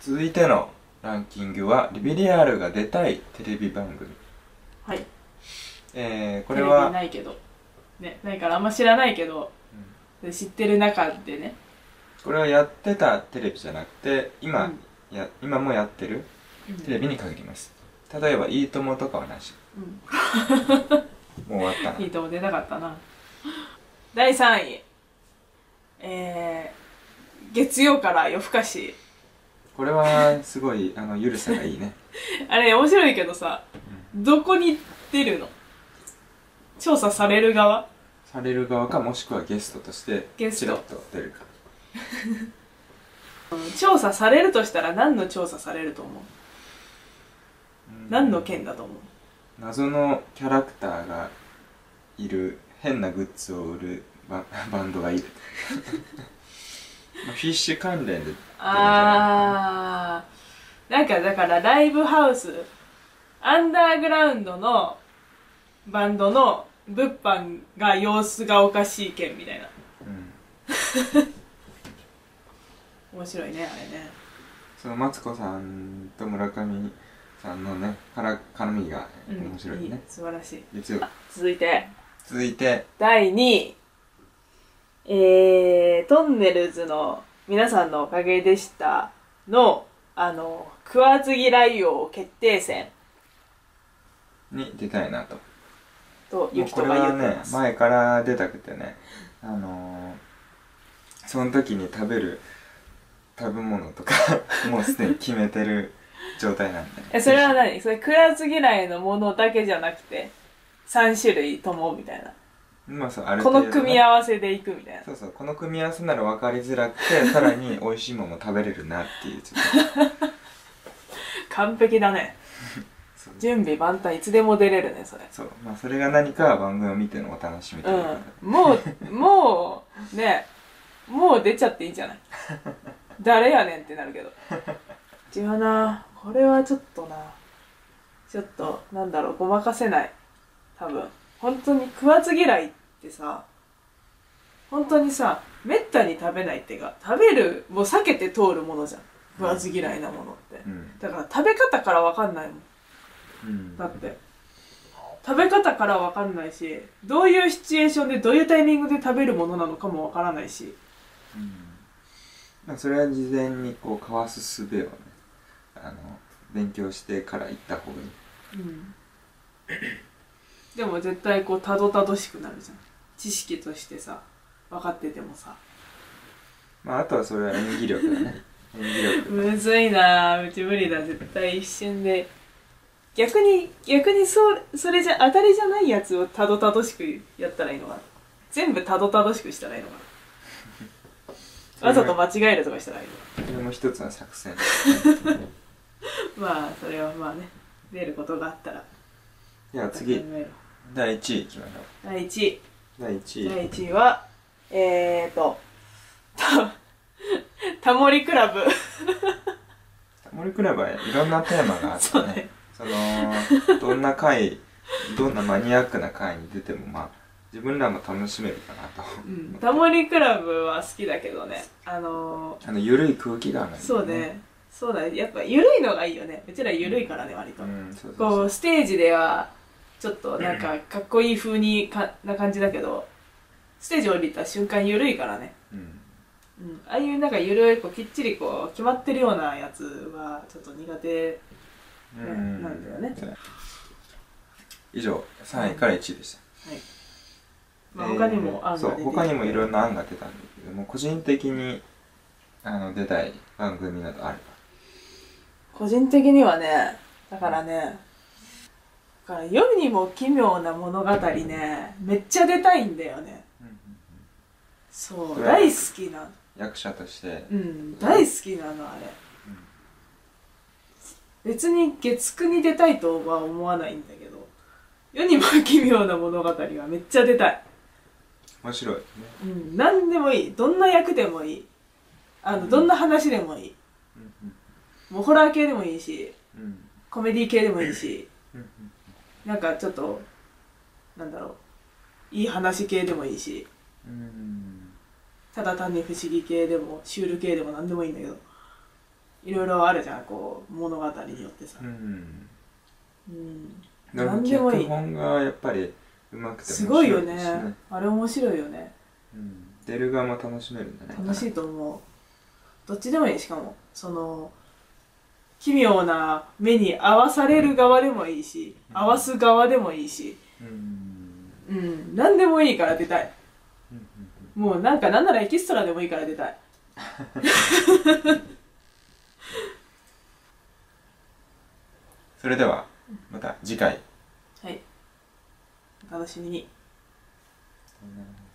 続いてのランキングはリベリアールが出たいテレビ番組。はい。えー、ここれはれはないけど。ねないからあんま知らないけど、で知ってる中でね。これはやってたテレビじゃなくて今、うん。や今もやってるテレビに限ります。例えば「いいとも」とかはなし。うん。もう終わったな。いいとも出なかったな。第3位。えー、月曜から夜更かしこれはすごいあのゆるさがいいね。あれ面白いけどさ、どこに出るの？調査される側？される側かもしくはゲストとしてチラッと出るか。う ん調査されるとしたら何の調査されると思う？うん。何の件だと思う？謎のキャラクターがいる。変なグッズを売るバ バンドがいる。まあフィッシュ関連であー。なんかだからライブハウスアンダーグラウンドのバンドの物販が様子がおかしい件みたいな。うん。面白いねあれね。そのマツコさんと村上さんのねから絡みが面白いね、い素晴らしい。月曜続いて。続いて。第2位。えー、トンネルズの皆さんのおかげでしたのあの食わず嫌い王決定戦。に出たいなと。とゆきことが言ってます、ね前から出たくてねあのー、その時に食べる食べ物とか もうすでに決めてる状態なんで。えそれは何？それ食わず嫌いのものだけじゃなくて3種類ともみたいなまあそうあるこ程度の組み合わせでいくみたいな。そうそうこの組み合わせなら分かりづらくて さらに美味しいもの食べれるなっていうちょっと。完璧だね。そう。準備万端いつでも出れるねそれ。そう。まあそれが何かは番組を見てのお楽しみということで。うん。もうもうねもう出ちゃっていいんじゃない？誰やねんってなるけど。違うなこれはちょっとなちょっとなんだろうごまかせない。多分本当に食わず嫌いってさ本当にさめったに食べないっていうか食べるもう避けて通るものじゃん。食わず嫌いなものって。うん。だから食べ方から分かんないもん。うん。だって。食べ方から分かんないしどういうシチュエーションでどういうタイミングで食べるものなのかも分からないし。うん。まあそれは事前にこうかわす術をねあの勉強してから行った方がいい。うんでも絶対こうたどたどしくなるじゃん。知識としてさ分かっててもさ。まああとはそれは演技力だね。演技力。むずいなぁうち無理だ絶対一瞬で。逆に逆にそそれじゃ当たりじゃないやつをたどたどしくやったらいいのかな。全部たどたどしくしたらいいのかな。わざと間違えるとかしたらいいのそれも一つの作戦。まあそれはまあね。出ることがあったら。では次。考えろ第1位いきましょう。第1位。第1位第1位はえーとたタモリクラブ。タモリクラブはいろんなテーマがあってね。そのどんな回どんなマニアックな回に出てもまあ自分らも楽しめるかなと、うん。タモリクラブは好きだけどね。あのあの緩い空気感がいいー、ね。そうね。そうだね。やっぱ緩いのがいいよね。うちら緩いからね割と、うんそうそうこそう。うステージではちょっとなんかかっこいい風にかな感じだけどステージ降りた瞬間緩いからね。うん。うん、ああいうなんかゆるいこうきっちりこう決まってるようなやつはちょっと苦手。うん。なんだよね。以上3位から1位でした、はい、まあ、他にも案がそう出て他にもいろんなな案が出たんだけども個人的にあの出たい番組などあれば。個人的にはねだからねだから世にも奇妙な物語ねめっちゃ出たいんだよね。そうそれは大好きな役者として。うん大好きなのあれ、別に月9に出たいとは思わないんだけど世にも奇妙な物語はめっちゃ出たい。面白いね。うん何でもいい。どんな役でもいい。あのどんな話でもいい。もうホラー系でもいいしうん。うんコメディ系でもいいし。うんなんかちょっとなんだろう。いい話系でもいいし。うん。ただ単に不思議系でもシュール系でも何でもいいんだけど。いろいろあるじゃんこう物語によってさ。うん。うん。でも何でもいい。脚本がやっぱりうまくてすごいよね。あれ面白いよね。うん、出る側も楽しめるんじゃないかな。楽しいと思う。どっちでもいいしかも。その奇妙な目に合わされる側でもいいしうん。合わす側でもいいし。うん。うん。何でもいいから出たい。うんうんもうなんかなんならエキストラでもいいから出たい。それではまた次回。はい。お楽しみに。うん